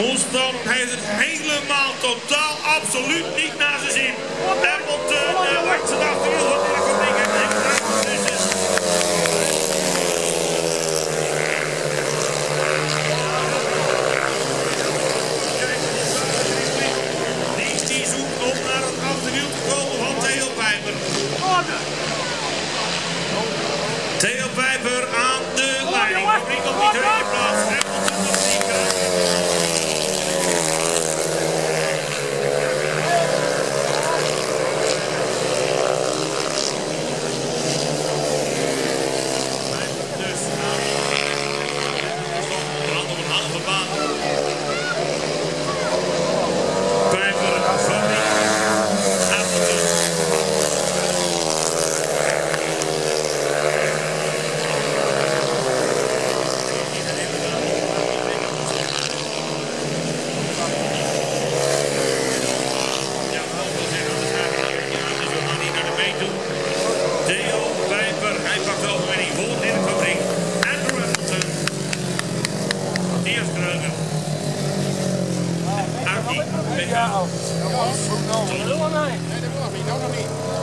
Moeston heeft het helemaal totaal absoluut niet naar zijn zin. Hamilton uh, wacht zijn achterwiel van de fabriek en tussen. Die, die zoekt op naar het achterwiel te komen van Theo Pijper. Theo Pijper, hij pakt de overwinning voor in de fabriek. Andrew Hamilton. Matthias Kreuger. Aki. Oh. Ja, oh. Nee, dat nog niet. Nog.